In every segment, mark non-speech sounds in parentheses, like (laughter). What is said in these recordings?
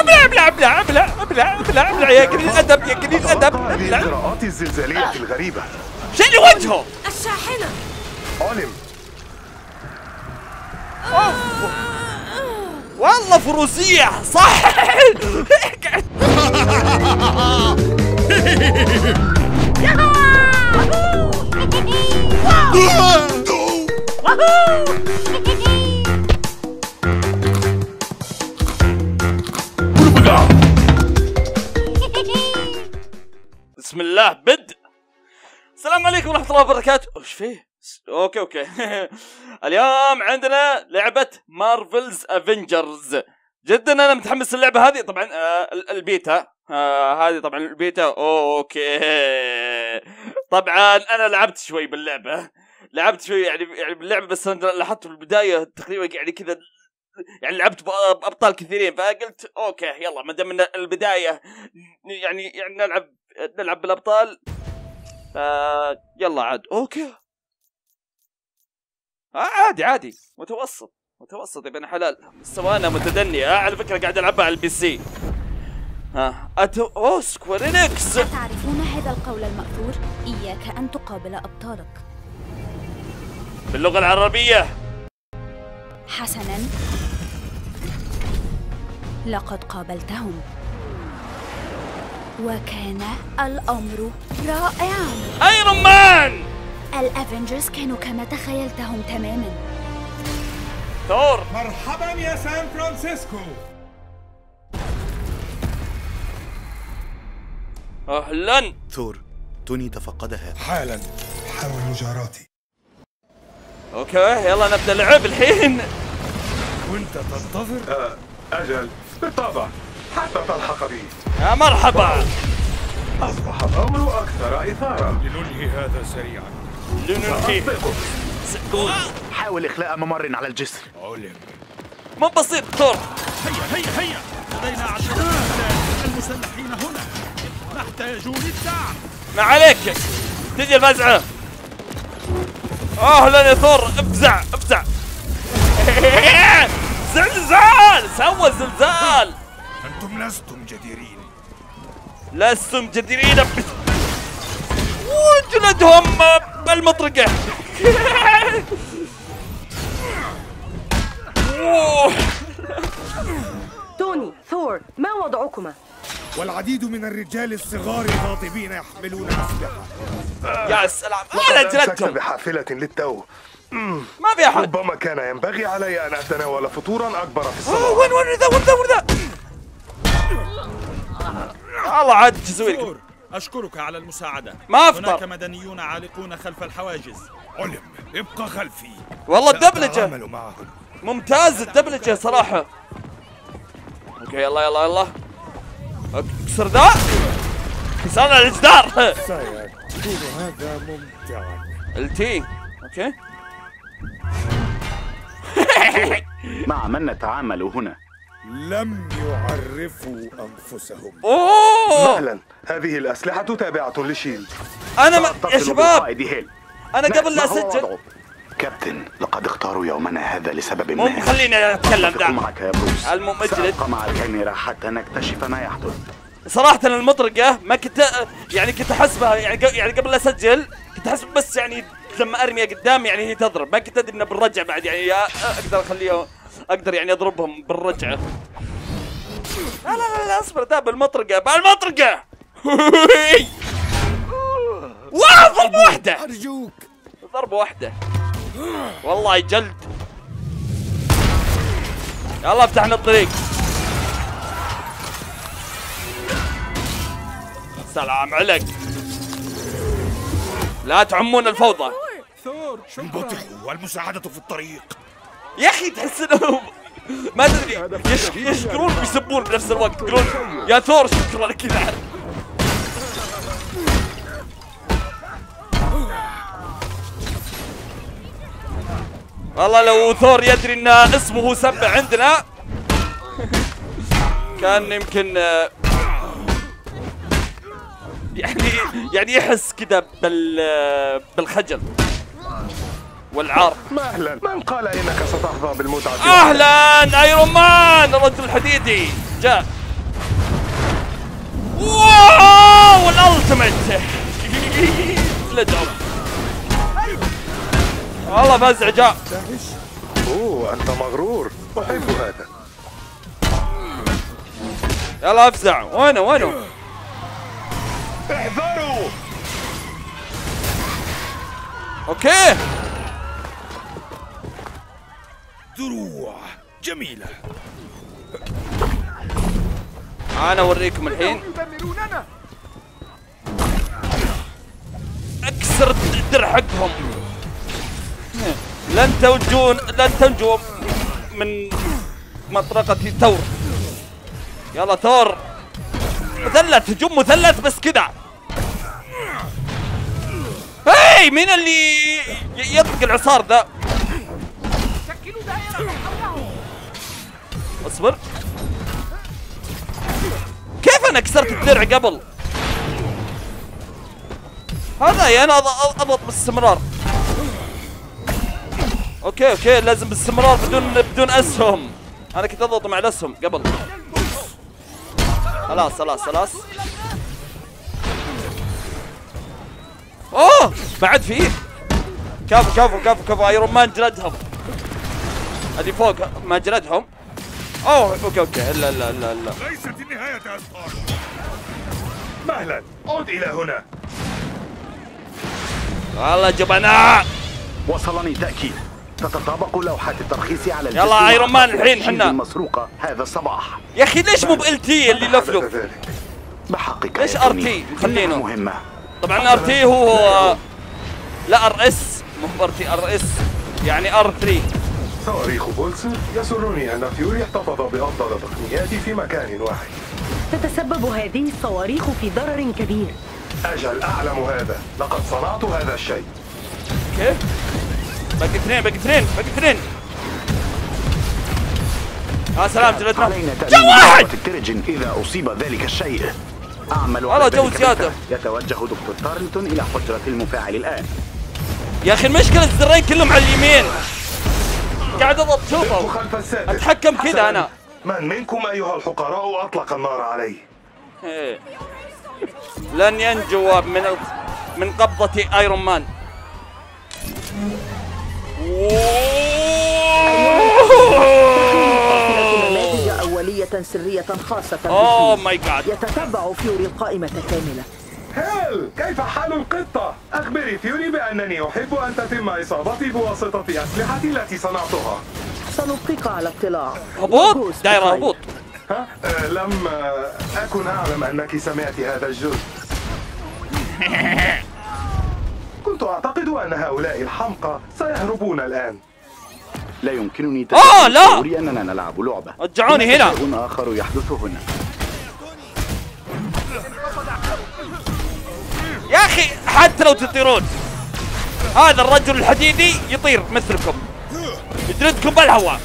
ابلع ابلع ابلع ابلع ابلع ابلع ابلع يا قليل ادب يا قليل ادب هذه ابلع القراءات الزلزالية الغريبة. شيل وجهه. الشاحنة. علم والله فروسية. صح. (laughs) (laughs) (laughs) بسم الله بد. السلام عليكم ورحمة الله وبركاته. وش فيه؟ okay okay. (laughs) اليوم عندنا لعبة Marvel's Avengers جدا أنا متحمس اللعبة هذه؟ طبعا آه ال- البيتا. آه هذه طبعا ال beta. okay. (laughs) طبعا أنا لعبت شوي باللعبة. لعبت شوي يعني يعني باللعبة بس أنا لاحظت في البداية تقريبا يعني كذا يعني لعبت بابطال كثيرين فقلت okay يلا ما دام من البداية يعني يعني نلعب نلعب بالأبطال آه يلا عاد. okay. آه عادي عادي. متوسط متوسط يا ابن حلال. مستوانا متدني آه على فكرة قاعد ألعبها على ال PC. ها أتو... أوه Square Enix أتعرفون هذا القول المأثور؟ إياك أن تقابل أبطالك. باللغة العربية. حسنا. لقد قابلتهم. وكان الأمر رائعا. Iron Man ال Avengers كانوا كما تخيلتهم تماما. ثور! مرحبا يا سان فرانسيسكو. أهلا! ثور توني تفقدها. حالا حاول مجاراتي. okay يلا نبدأ اللعب الحين. كنت تنتظر؟ أجل. بالطبع حتى تلحق بي يا مرحبا. أصبح الأمر أكثر إثارة لننهي هذا سريعا. لننهي. حاول إخلاء ممر على الجسر. علم. مو بسيط ثور هيا هيا هيا. لدينا من المسلحين هنا. نحتاج للدعم ما عليك. تجي الفزعة أهلا يا ثور افزع افزع (laughs) زلزال! سوى زلزال أنتم لستم جديرين. لستم جديرين. ب... وجلدهم بالمطرقة. توني ثور ما وضعكما؟ والعديد من الرجال الصغار الغاضبين يحملون أسلحة. يا سلام. أمسكت جلدتهم بحافلة للتو. ما في أحد. ربما كان ينبغي علي أن أتناول فطورا أكبر في الصباح وين وين ذا وين ذا وين ذا؟ الله عاد ثور أشكرك على المساعدة. ما أفطر. هناك مدنيون عالقون خلف الحواجز. علم ابقى خلفي. والله معهم. ممتاز الدبلجة صراحة. okay يلا يلا يلا. أكسر ذا. كسرنا الجدار سيكون هذا ممتعا. التي. okay. مع من نتعامل هنا. لم يعرفوا أنفسهم. مهلا. هذه الأسلحة تابعة لشيلد. أنا ما... يا شباب! أنا قبل لا وضعه؟ كابتن لقد اختاروا يومنا هذا لسبب مو ما. خليني أتكلم ده معك يا بروس. المهم اجلد. سأبقى مع الكاميرا حتى نكتشف ما يحدث. صراحة المطرقة ما كنت يعني كنت احسبها يعني يعني قبل لا أسجل كنت احسب بس يعني لما ارميها قدام يعني هي تضرب. ما كنت أدري انها بالرجع بعد يعني يا أقدر اخليها أقدر يعني أضربهم بالرجعة. لا لا لا, أصبر ده بالمطرقة بالمطرقة (laughs) واو ضربة واحدة! أرجوك. ضربة واحدة. والله جلد. يلا افتحنا الطريق. سلام عليك. لا تعمون الفوضى. ثور انبطحوا والمساعدة في الطريق. يا أخي تحس انهم ما تدري يش- يشكرون ويسبون بنفس الوقت يقولون يا ثور شكرا كذا. والله لو ثور يدري إن اسمه سب عندنا كان يمكن يعني يعني يحس كذا بال بالخجل. والعار. مهلا من قال إنك ستحظى بالمتعة؟ أهلا أيرون مان الرجل الحديدي. جاء. واو الألتيميت. والله فزع جاء. أوه أنت مغرور. أحب هذا. يلا أفزع. وينه وينه؟ احذروا. أوكي. دروع جميلة. أنا أوريكم الحين. أكسر الدرع حقهم لن تنجون لن تنجوا من مطرقة ثور يلا ثور. مثلث هجوم مثلث بس كذا هاي مين اللي يطلق العصار ذا اصبر. كيف أنا كسرت الدرع قبل؟ هذا يا أنا أض- أضغط باستمرار. okay okay لازم باستمرار بدون بدون أسهم. أنا كنت أضغط مع الأسهم قبل. خلاص خلاص خلاص. أوه! بعد فيه كفو كفو كفو كفو. Iron Man جلدهم. اللي فوق ما جلدهم. أوه okay okay. لا لا لا لا. ليست النهاية يا أصحاب مهلا. عد إلى هنا. والله جبناء وصلني تأكيد. تتطابق لوحات الترخيص على الجسم يلا Iron Man الحين حنا. المسروقة هذا الصباح يا أخي ليش مو LT اللي لفلف؟ بحقك ليش. RT مخلينه؟ إنها مهمة طبعا ار تي هو لا ار اس مو ار تي ار اس يعني ار 3 صواريخ بولسر يسرني أن فيوري احتفظ بأفضل تقنياتي في مكان واحد تتسبب هذه الصواريخ في ضرر كبير أجل أعلم هذا لقد صنعت هذا الشيء كيف؟ باقي اثنين باقي اثنين باقي اثنين. يا سلام جلدنا. تأمين واحد! إذا أصيب ذلك الشيء. والله على جو. بالفعل. يتوجه دكتور تارلتون إلى حجرة المفاعل الآن. يا أخي المشكلة الزرين كلهم على اليمين. قاعد كنت شوفه كده حسناً. أنا. من منكم أيها الحقراء أطلق النار علي. إيه. لن ينجو من من قبضة ايرون مان أولية سرية خاصة به my God يتتبع فيوري القائمة كاملة. Hill كيف حال القطة؟ أخبري فيوري بأنني أحب أن تتم إصابتي بواسطة أسلحتي التي صنعتها. سنبقيك على اطلاع. هبوط فايل. هبوط ها؟ أه لم أكن أعلم أنك سمعت هذا الجزء. (laughs) كنت أعتقد أن هؤلاء الحمقى سيهربون الآن. لا يمكنني آه، لا! أننا نلعب لعبة. رجعوني هنا. شيء آخر يحدث هنا. يا أخي حتى لو تطيرون هذا الرجل الحديدي يطير مثلكم. يجلدكم بالهواء.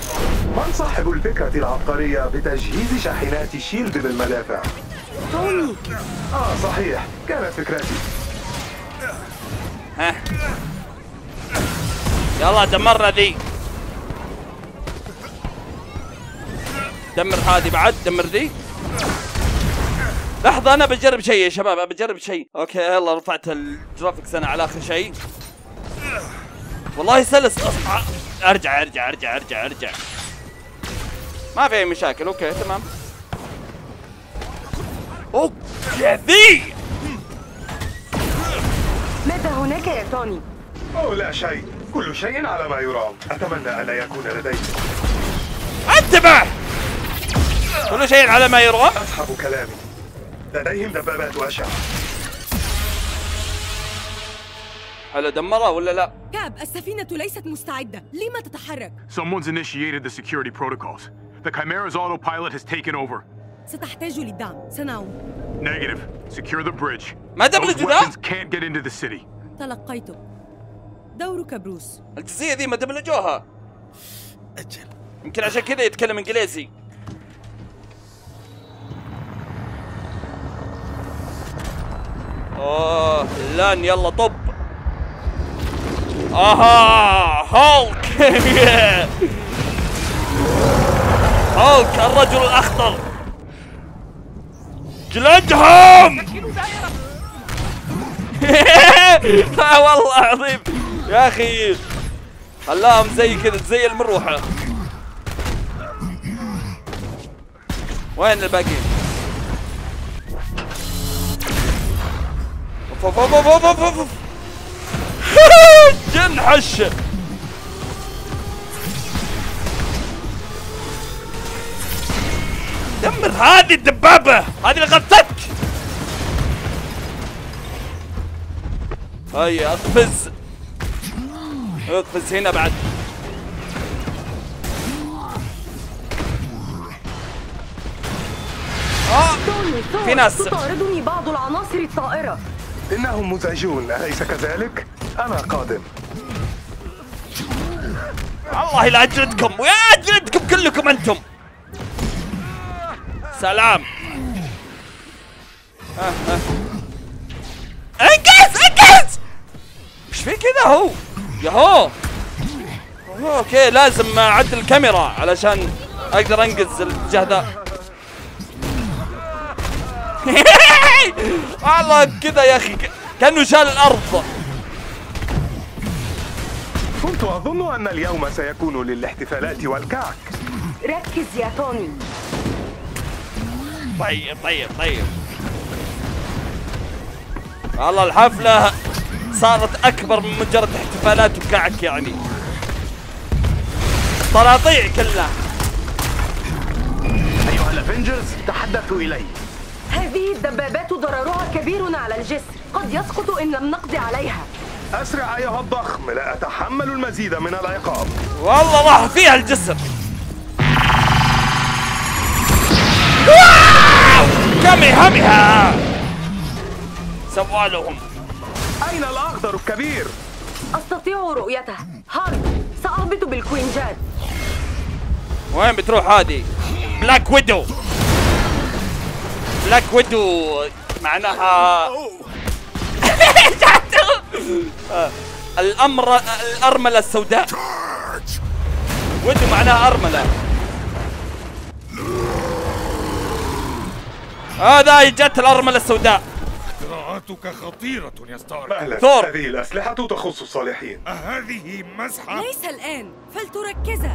من صاحب الفكرة العبقرية بتجهيز شاحنات شيلد بالمدافع؟ توني. آه صحيح. كانت فكرتي. ها. يلا دمرنا ذي دمر هذه بعد دمر ذي. لحظة أنا بجرب شيء يا شباب بجرب شيء. okay يلا رفعت ال graphics أنا على آخر شيء. والله سلس. أص- أرجع أرجع أرجع أرجع أرجع. ما في أي مشاكل okay تمام. okay ذي. ماذا هناك يا توني؟ أوه لا شيء كل شيء على ما يرام أتمنى ألا يكون لديك انتبه كل شيء على ما يرام أسحب كلامي لديهم دبابات وأشعة هل دمرة ولا لا؟ Cap السفينة ليست مستعدة لما تتحرك؟ Someone's initiated the security protocols. The Chimera's autopilot has taken over. ستحتاج للدعم. سنعود. Negative. Secure the bridge. ما دام Those لقوا ذا؟ weapons can't get into the city. تلقيتك. دورك بروس. الجزية ذي ما دبلجوها أجل. يمكن عشان كذا يتكلم إنجليزي. اوه لأن يلا طب. أها هولك (laughs) هولك الرجل الاخضر جلدهم (laughs) والله عظيم يا أخي خلاهم زي كذا زي المروحة. وين الباقيين اوف اوف اوف اوف اوف اوف اوف (laughs) هذه الدبابة هذه اللي غطتك هيا اقفز اقفز هنا بعد آه. في ناس. تطاردني بعض العناصر الطائرة إنهم مزعجون أليس كذلك؟ أنا قادم الله لا اجلدكم ويا اجلدكم كلكم أنتم سلام. انقز انقز إيش في كذا هو؟ ياهو أوه، أوكي لازم اعدل الكاميرا علشان أقدر انقز الاتجاه ذا (laughs) والله كذا يا أخي كأنه شال الأرض. كنت أظن أن اليوم سيكون للاحتفالات والكعك. ركز يا توني. طيب طيب طيب. والله الحفلة صارت أكبر من مجرد احتفالات وكعك يعني. طراطيع كلها. أيها الأفنجرز تحدثوا إلي. هذه الدبابات ضررها كبير على الجسر قد يسقط إن لم نقضي عليها. أسرع أيها الضخم لا أتحمل المزيد من العقاب. والله راح فيها الجسر كمي همها سوالهم. أين الأخضر الكبير؟ أستطيع رؤيته. هارد سأهبط بالكوينجات وين بتروح هذه؟ Black Widow. Black Widow معناها (laughs) الأمر الأرملة السوداء. widow معناها أرملة. هذا جت الأرملة السوداء. قراءتك خطيرة يا ستارك. مهلا ثور. هذه الأسلحة تخص الصالحين. أهذه مزحة؟ ليس الآن فلتركز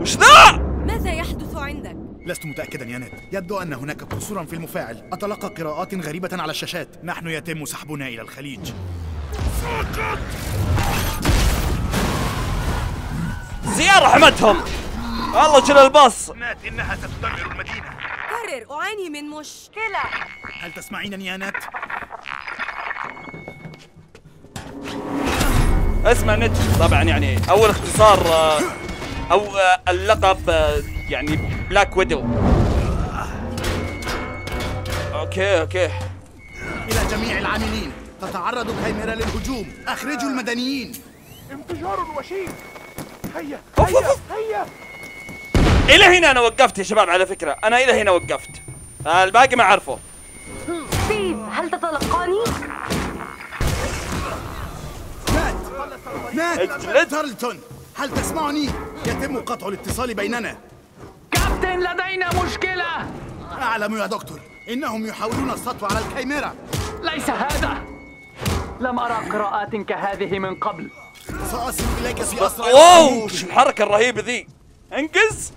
وش ذا؟ ماذا يحدث عندك؟ لست متأكدا يا نت. يبدو أن هناك قصورا في المفاعل. أتلقى قراءات غريبة على الشاشات. نحن يتم سحبنا إلى الخليج. زيارة حمتهم والله شيل الباص. نات إنها ستدمر المدينة. كرر أعاني من مشكلة. هل تسمعينني يا نات؟ اسمع نات. طبعا يعني أول اختصار آه، أو آه، اللقب آه، يعني Black Widow okay okay. إلى جميع العاملين. تتعرض كاميرا للهجوم. أخرجوا المدنيين. أوف أوف أوف. إلى هنا أنا وقفت يا شباب على فكرة. أنا إلى هنا وقفت. الباقي ما أعرفه. ستيف هل تتلقاني؟ نات إجلد. تارلتون هل تسمعني؟ يتم قطع الاتصال بيننا. كابتن لدينا مشكلة. أعلم يا دكتور إنهم يحاولون السطو على الكاميرا. ليس هذا. لم أرى قراءات كهذه من قبل. سأصل إليك في أسرع wow الحركة الرهيبة ذي؟ انقز.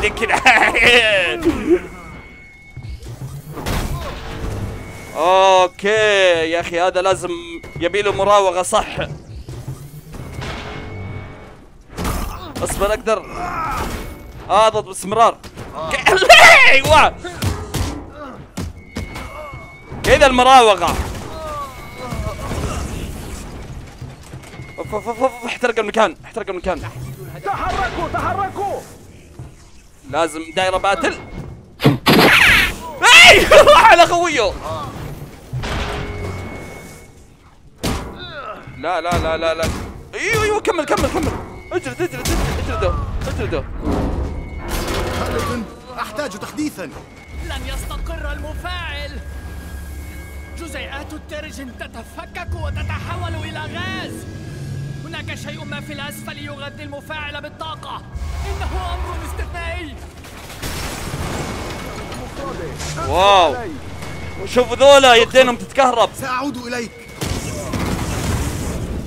بعدين كذا okay يا أخي هذا لازم يبي له مراوغة صح. اصبر أقدر اضغط باستمرار. ك- أيوه كذا المراوغة. أوف أوف أوف احترق المكان احترق المكان. تحركوا تحركوا. لازم دايرة باتل. اي راح (laughs) على خويه لا لا لا لا لا. أيوه أيوه كمل كمل كمل. اجلد اجلد اجلد اجلده اجلده أحتاج تحديثا. لن يستقر المفاعل. جزيئات الترجن تتفكك وتتحول إلى غاز. هناك شيء ما في الأسفل يغذي المفاعل بالطاقة. إنه أمر استثنائي. واو. شوفوا ذولا يدينهم تتكهرب. سأعود إليك.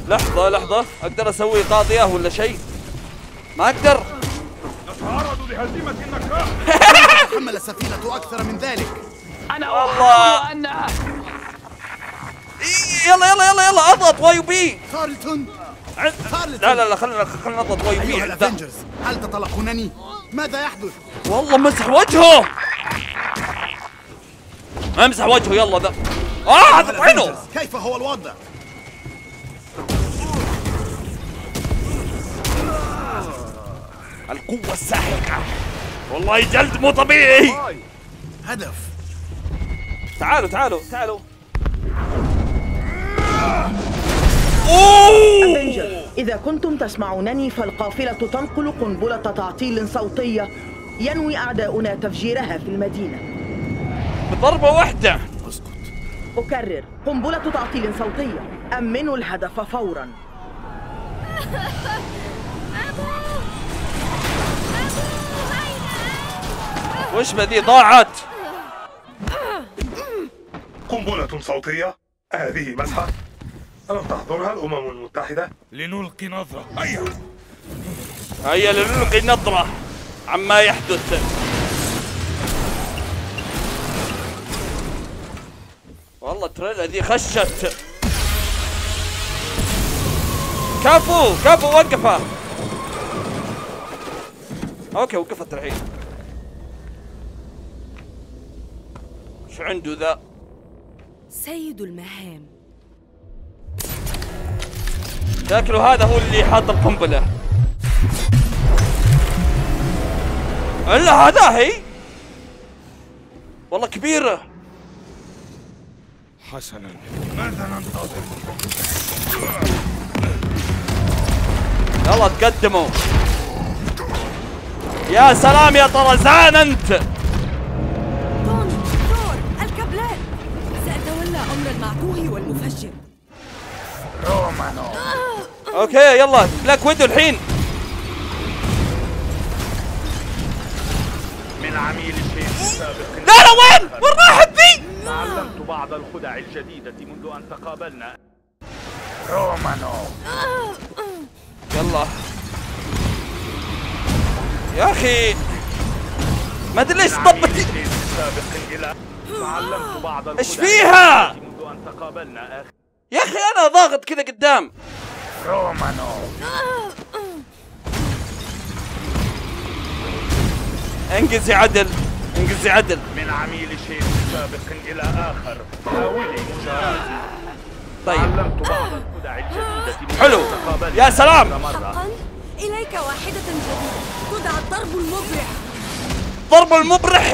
لحظة لحظة. أقدر أسوي قاضية ولا شيء؟ ما أقدر. نتعرض لهزيمة النكراء (laughs) تحمل السفينة أكثر من ذلك. أنا والله. أحاول أن إيه، يلا يلا يلا يلا. أضغط واي بي كارلتون لا لا لا خلينا خلينا نضغط واي أيها بي الأفنجرز هل تطلقونني؟ ماذا يحدث؟ والله مسح وجهه. امسح وجهه يلا ذا. آه هذا الأفنجرز، كيف هو الوضع؟ القوة الساحقة. والله جلد مو طبيعي. هدف. تعالوا تعالوا تعالوا. أوه! افنجر إذا كنتم تسمعونني فالقافلة تنقل قنبلة تعطيل صوتية ينوي أعداؤنا تفجيرها في المدينة. بضربة واحدة. أكرر قنبلة تعطيل صوتية. أمنوا الهدف فورا. وش بذي ضاعت. قنبلة صوتية؟ هذه مسحة. ألم تحضرها الأمم المتحدة؟ لنلقي نظرة. هيا هيا لنلقي نظرة عما يحدث. والله التريلا ذي خشت. كفو كفو وقفة. okay وقفت الحين. شو عنده ذا؟ سيد المهام. شكله هذا هو اللي حاط القنبلة. إلا هذا هي؟ والله كبيرة. حسنا. ماذا ننتظر يلا تقدموا. يا سلام يا طرزان أنت. دون ثور الكابلات سأتولى أمر المعتوه والمفجر. okay يلا. Black Widow الحين. من عميل الشيء السابق لا لا وين؟ وين راحت ذي تعلمت بعض الخدع الجديدة منذ أن تقابلنا. رومانو. يلا. يا أخي. ما أدري ليش طبت تعلمت بعض إيش فيها؟ منذ أن تقابلنا. يا أخي أنا ضاغط كذا قدام. رومانو انقز يا عدل انقز يا عدل. من عميل شيء سابق إلى آخر. حاولي. مشاركتي طيب. تعلمت بعض الخدع الجديدة منذ حلو. يا سلام. حقا إليك واحدة جديدة. تدعى الضرب المبرح. ضرب المبرح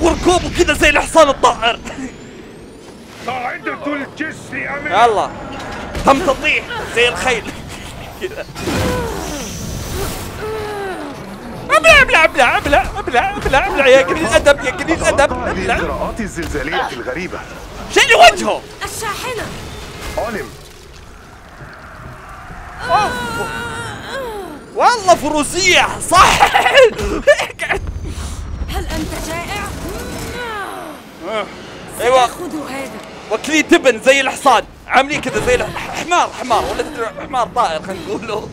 وركوبه كذا زي الحصان الطائر. قاعدة الجسر أمام يلا. تم تطيح زي الخيل. كذا أبلع أبلع أبلع أبلع أبلع أبلع أبلع. يا قليل ادب يا قليل ادب هذه أبلع. الإجراءات الزلزالية الغريبة. شيل وجهه. الشاحنة. علم والله فروسية. صح. هل أنت جائع؟ أيوه. خذوا هذا. وكلي تبن زي الحصان. عاملين كذا زي حمار حمار ولا تدري حمار طائر خلينا نقوله.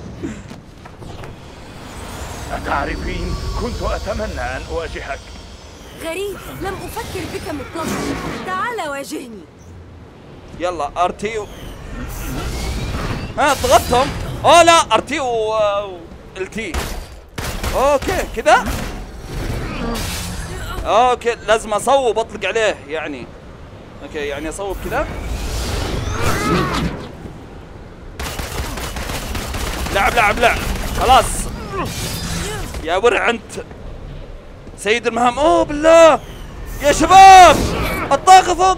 أتعرفين؟ كنت أتمنى أن أواجهك. غريب لم أفكر بك مطلقا. تعال واجهني. يلا RT و... ها ضغطتهم. أوه لا RT و LT okay كذا. okay لازم أصوب أطلق عليه يعني. okay يعني أصوب كذا. لعب لعب لعب. خلاص. يا ورع انت. سيد المهام. أوه بالله. يا شباب الطاقة فوق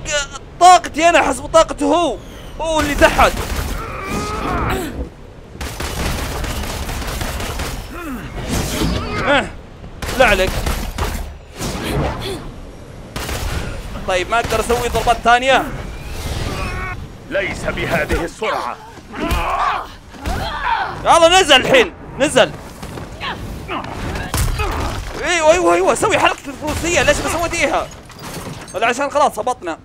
طاقتي أنا حسب طاقته هو. هو اللي تحت. أه لا عليك. طيب ما أقدر أسوي ضربات ثانية. ليس بهذه السرعة. يلا نزل الحين. نزل. أيوه أيوه أيوه. سوي حركة الفروسية. ليش ما سويتيها؟ ولا عشان خلاص هبطنا.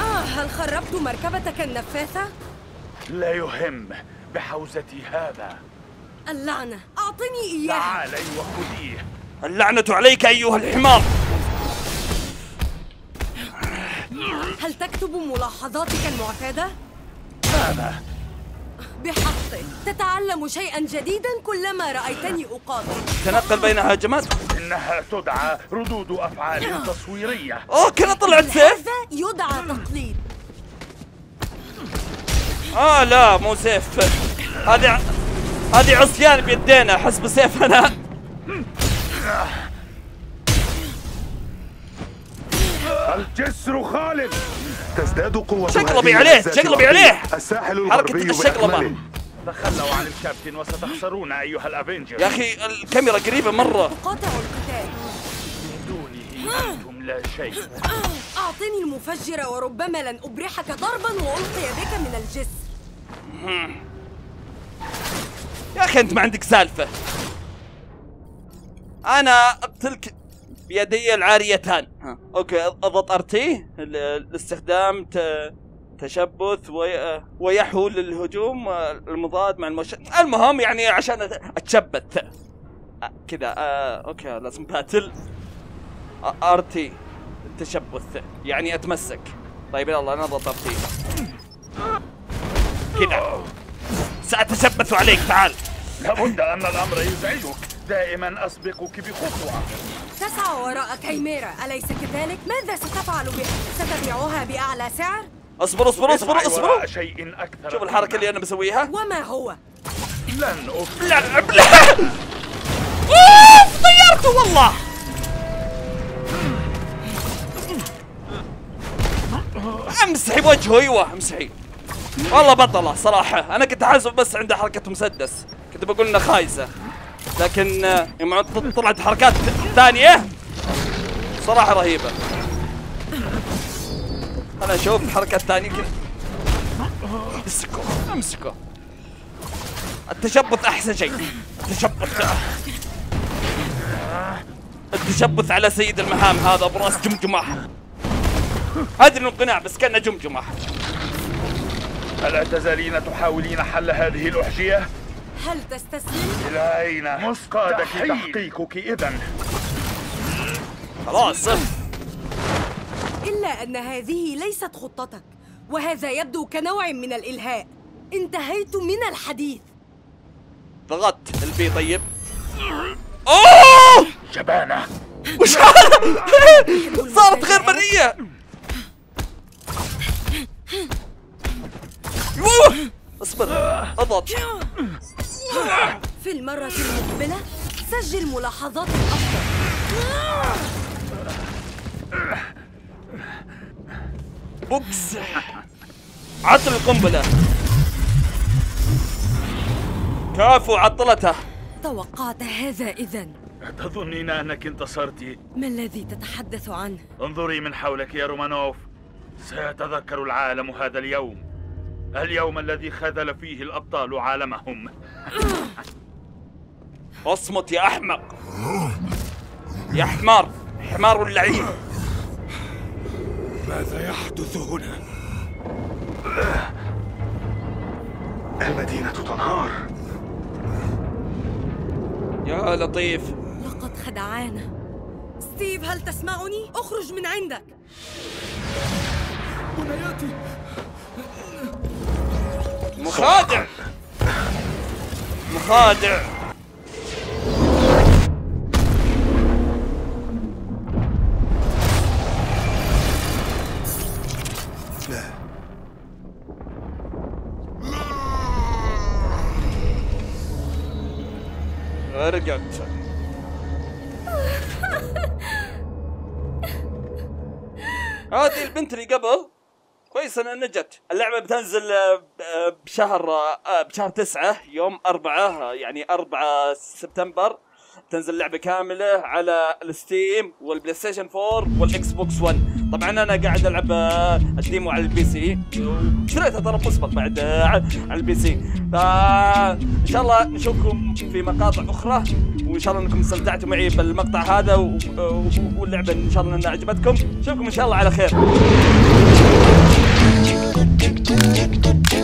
آه هل خربت مركبتك النفاثة؟ لا يهم بحوزتي هذا. اللعنة. أعطني إياها. تعالي وخذيه. اللعنة عليك أيها الحمار. هل تكتب ملاحظاتك المعتادة؟ ماذا؟ بحق. تتعلم شيئا جديدا كلما رأيتني أقاتل تنقل بين هجمات إنها تدعى ردود أفعال تصويرية. أوه كذا طلعت سيف؟ هذا يدعى تقليد. آه لا مو سيف. هذه هذه عصيان بيدينا حسب سيف أنا الجسر خالد. تزداد قوة شقلبي عليه، شقلبي. عليه. الساحل حركة الغربي الشقلبة. بأكمله تخلوا عن الكابتن وستخسرون أيها الأفينجر. يا أخي الكاميرا قريبة مرة. قاطع القتال. دونه أنتم لا شيء. أعطني المفجر وربما لن أبرحك ضربا وألقي بك من الجسر. يا أخي أنت ما عندك سالفة. أنا اقتلك بيدي العاريتان. ها. okay اضغط RT لاستخدام ت... تشبث وي... ويحول الهجوم آه، المضاد مع المش... المهم يعني عشان أتشبث. آه، كذا آه، okay لازم battle. آه، RT التشبث يعني أتمسك. طيب يلا نضغط RT كذا. سأتشبث عليك تعال. لابد أن الأمر يزعجك. دائما أسبقك بخطوة. تسعى وراء كيميرا أليس كذلك؟ ماذا ستفعل بها؟ ستبيعها بأعلى سعر؟ اصبر اصبر اصبر اسعي اصبر وراء شيء أكثر شوف الحركة اللي أنا بسويها وما هو؟ لن أف... لا لا أوف طيرته والله. أمسحي بوجهه أيوه أمسحي. والله بطلة صراحة. أنا كنت حاسب بس عنده حركة مسدس. كنت بقول إنها خايسة. لكن آه، يوم طلعت حركات ثانية صراحة رهيبة. أنا أشوف الحركات الثانية كذا. امسكه امسكه. التشبث أحسن شيء. التشبث. التشبث على سيد المهام هذا براس جمجمة أدري إنه قناع بس كأنه جمجمة ألا تزالين تحاولين حل هذه الأحجية؟ هل تستسلم؟ إلى أين؟ مسقادك تحقيقك إذا خلاص. إلا أن هذه ليست خطتك وهذا يبدو كنوع من الإلهاء. انتهيت من الحديث. ضغطت. البي طيب. اوه جبانة. وش هذا؟ صارت غير مرئية. (laughs) يوه اصبر. أضغط. في المرة المقبلة سجل ملاحظات أفضل. بوكس عطل القنبلة. كافو عطلته. توقعت هذا إذا تظنين أنك انتصرت؟ ما الذي تتحدث عنه؟ انظري من حولك يا رومانوف. سيتذكر العالم هذا اليوم. اليوم الذي خذل فيه الأبطال عالمهم. اصمت يا أحمق. يا حمار حمار اللعين. ماذا يحدث هنا؟ المدينة تنهار. يا لطيف. لقد خدعانا. ستيف هل تسمعني؟ أخرج من عندك. بنياتي مخادع. مخادع. رجعت هذه البنت اللي قبل. كويس إنها نجت. اللعبة بتنزل آه، آه، بشهر آه، بشهر تسعة يوم أربعة يعني أربعة سبتمبر. تنزل اللعبة كاملة على ال Steam وال PlayStation 4 وال Xbox 1 طبعا أنا قاعد ألعب ال demo على ال PC. شريتها ترى مسبق بعد على ال PC. فان شاء الله نشوفكم في مقاطع أخرى وإن شاء الله إنكم استمتعتوا معي بالمقطع هذا. واللعبة إن شاء الله إنها عجبتكم. نشوفكم إن شاء الله على خير. do do do do